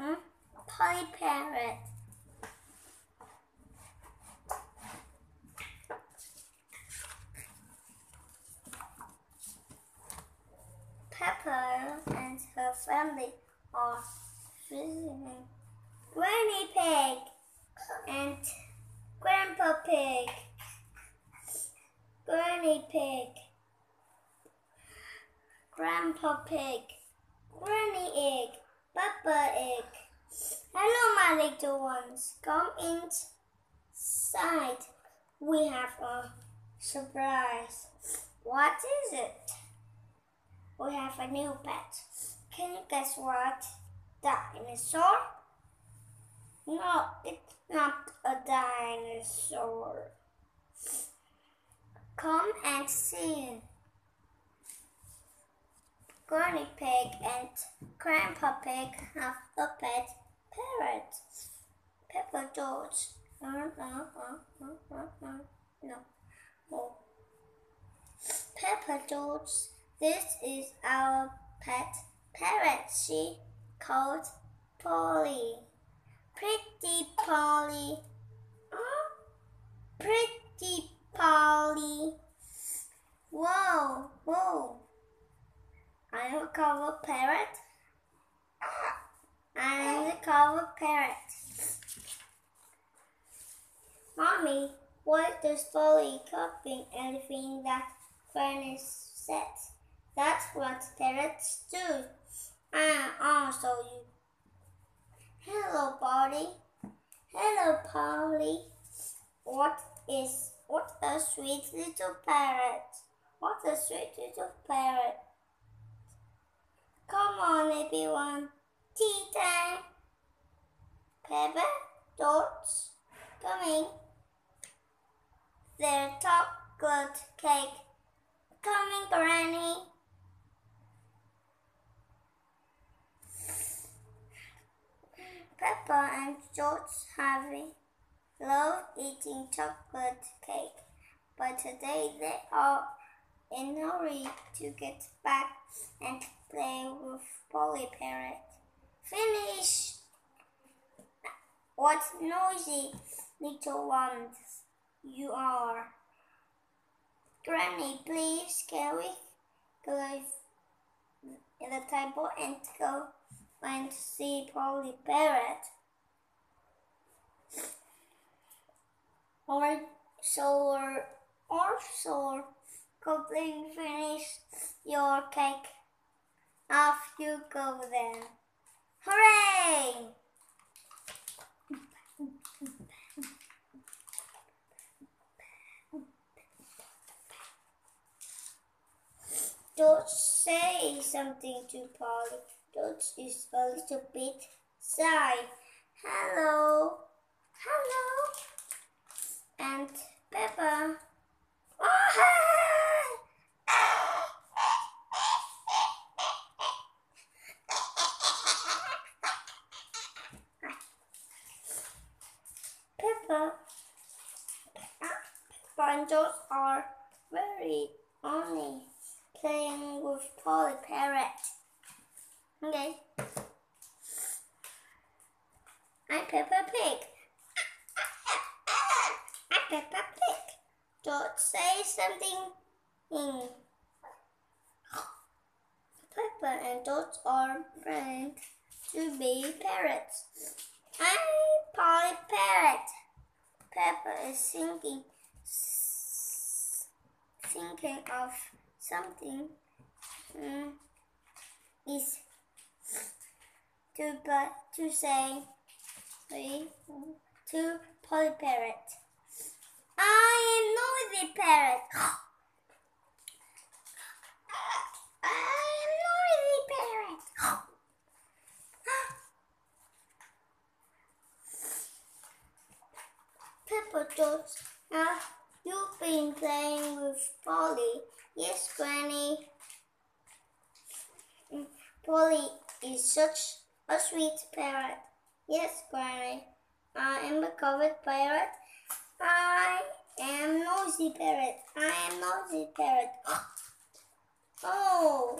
Hmm? Polly Parrot. Peppa and her family are visiting Granny Pig and Grandpa Pig. Granny Pig. Grandpa Pig. Granny Egg. Papa Egg. Hello, my little ones. Come inside. We have a surprise. What is it? We have a new pet. Can you guess what? Dinosaur? No, it's not a dinosaur. Come and see. Granny Pig and Grandpa Pig have a pet parrot. Peppa George. Uh, uh, uh, no. Oh. Peppa George, this is our pet parrot. She called Polly. Pretty Polly. Pretty Polly. Whoa, whoa. I'm a cover parrot. I'm the cover parrot. Mommy, what does Polly copying everything that Granny said? That's what parrots do. Ah, also you. Hello, Polly. Hello, Polly. What is what a sweet little parrot. What a sweet little parrot. Come on, everyone. Tea time. Peppa, Dots, coming. Their chocolate cake. Coming, Granny. Peppa and George Harvey love eating chocolate cake, but today they are in a hurry to get back and play with Polly Parrot. Finish! What noisy little ones you are. Granny, please can we in the table and go and see Polly Parrot? Or so or so completely finish your cake. Off you go then. Hooray! Don't say something to Polly. Don't is a little bit shy. Hello. Hello. And Peppa. Oh, hi. Peppa. And are very only playing with Polly Parrot. Okay. I'm Peppa Pig. I'm Peppa Pig. Don't say something. Mm. Peppa and Dot are friends to be parrots. I'm Polly Parrot. Peppa is thinking, thinking of something. Mm, is to but to say three to Polly Parrot. I am noisy parrot. I am noisy parrot. Peppa Dots, been playing with Polly? Yes, Granny. Polly is such a sweet parrot. Yes, Granny. I am a covered parrot. I am noisy parrot. I am noisy parrot. Oh.